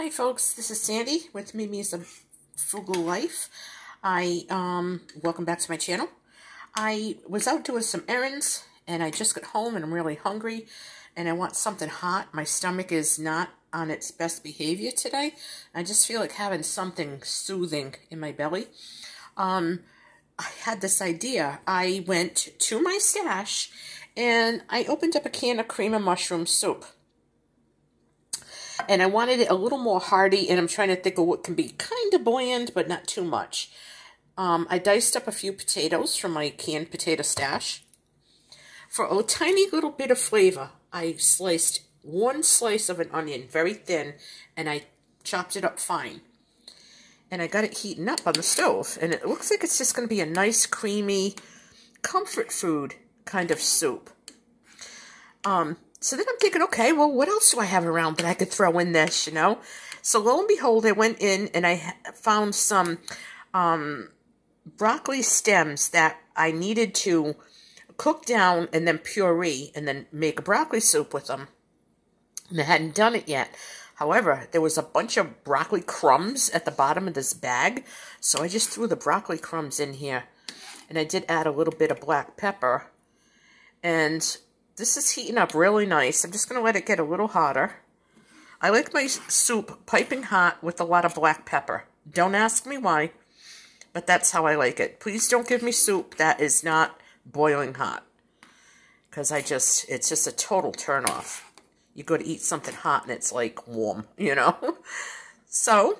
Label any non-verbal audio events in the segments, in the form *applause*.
Hi folks, this is Sandy with Mimi's Frugal Life. I um welcome back to my channel. I was out doing some errands and I just got home and I'm really hungry and I want something hot. My stomach is not on its best behavior today. I just feel like having something soothing in my belly. Um I had this idea. I went to my stash and I opened up a can of cream of mushroom soup and I wanted it a little more hearty, and I'm trying to think of what can be kind of bland, but not too much. Um, I diced up a few potatoes from my canned potato stash. For a tiny little bit of flavor, I sliced one slice of an onion very thin, and I chopped it up fine. And I got it heating up on the stove, and it looks like it's just going to be a nice, creamy, comfort food kind of soup. Um, so then I'm thinking, okay, well, what else do I have around that I could throw in this, you know? So lo and behold, I went in and I found some um, broccoli stems that I needed to cook down and then puree and then make a broccoli soup with them. And I hadn't done it yet. However, there was a bunch of broccoli crumbs at the bottom of this bag, so I just threw the broccoli crumbs in here. And I did add a little bit of black pepper. And this is heating up really nice. I'm just going to let it get a little hotter. I like my soup piping hot with a lot of black pepper. Don't ask me why, but that's how I like it. Please don't give me soup that is not boiling hot. Because I just, it's just a total turnoff. You go to eat something hot and it's like warm, *laughs* you know? so,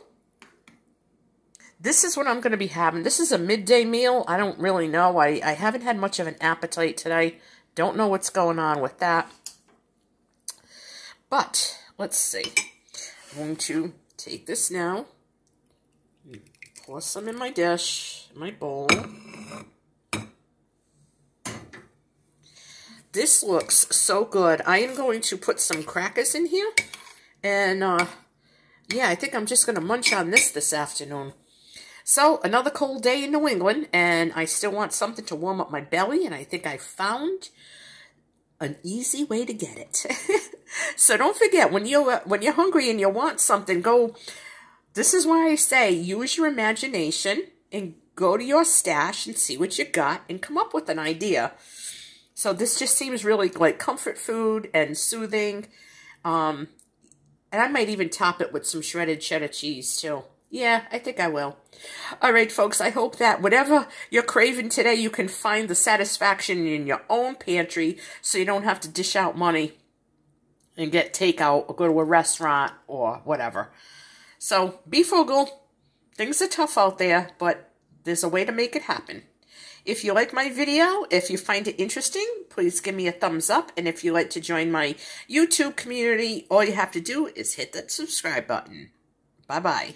this is what I'm going to be having. This is a midday meal. I don't really know. I, I haven't had much of an appetite today. Don't know what's going on with that. But, let's see. I'm going to take this now. Pour some in my dish, my bowl. This looks so good. I am going to put some crackers in here. And, uh, yeah, I think I'm just going to munch on this this afternoon. So, another cold day in New England, and I still want something to warm up my belly, and I think I found an easy way to get it. *laughs* so don't forget, when you're, when you're hungry and you want something, go, this is why I say, use your imagination and go to your stash and see what you got and come up with an idea. So this just seems really like comfort food and soothing. Um, and I might even top it with some shredded cheddar cheese too. Yeah, I think I will. All right, folks, I hope that whatever you're craving today, you can find the satisfaction in your own pantry so you don't have to dish out money and get takeout or go to a restaurant or whatever. So be frugal. Things are tough out there, but there's a way to make it happen. If you like my video, if you find it interesting, please give me a thumbs up. And if you'd like to join my YouTube community, all you have to do is hit that subscribe button. Bye-bye.